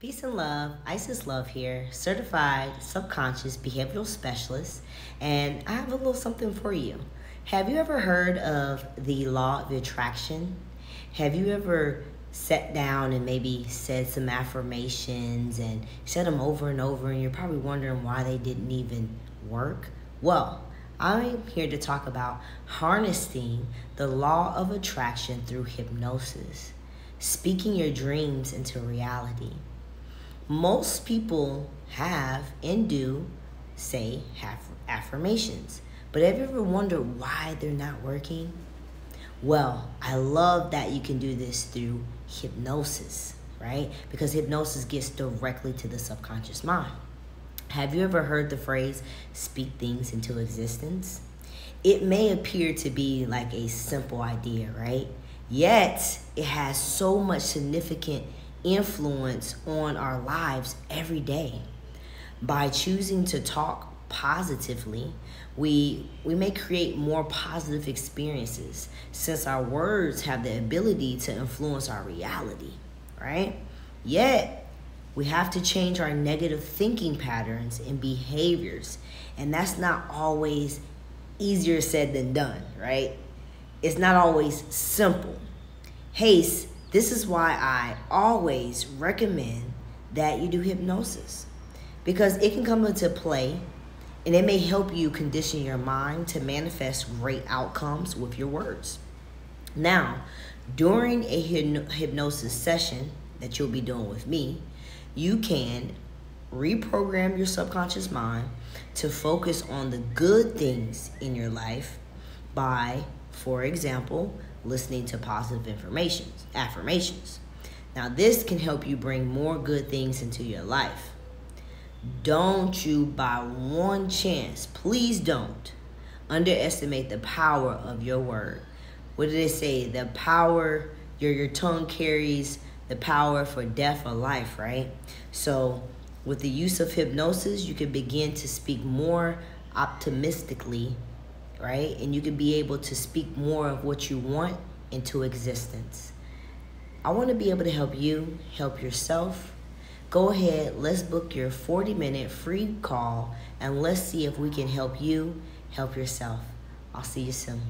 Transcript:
Peace and love. Isis Love here, certified subconscious behavioral specialist, and I have a little something for you. Have you ever heard of the law of attraction? Have you ever sat down and maybe said some affirmations and said them over and over, and you're probably wondering why they didn't even work? Well, I'm here to talk about harnessing the law of attraction through hypnosis, speaking your dreams into reality. Most people have and do say have affirmations, but have you ever wondered why they're not working? Well, I love that you can do this through hypnosis, right? Because hypnosis gets directly to the subconscious mind. Have you ever heard the phrase speak things into existence? It may appear to be like a simple idea, right? Yet, it has so much significant influence on our lives every day. By choosing to talk positively, we we may create more positive experiences since our words have the ability to influence our reality, right? Yet, we have to change our negative thinking patterns and behaviors. And that's not always easier said than done, right? It's not always simple. Haste, this is why I always recommend that you do hypnosis because it can come into play and it may help you condition your mind to manifest great outcomes with your words. Now, during a hypnosis session that you'll be doing with me, you can reprogram your subconscious mind to focus on the good things in your life by, for example, listening to positive informations, affirmations. Now, this can help you bring more good things into your life. Don't you, by one chance, please don't underestimate the power of your word. What did they say? The power your, your tongue carries the power for death or life, right? So, with the use of hypnosis, you can begin to speak more optimistically, right? And you can be able to speak more of what you want into existence. I want to be able to help you help yourself. Go ahead, let's book your 40 minute free call and let's see if we can help you help yourself. I'll see you soon.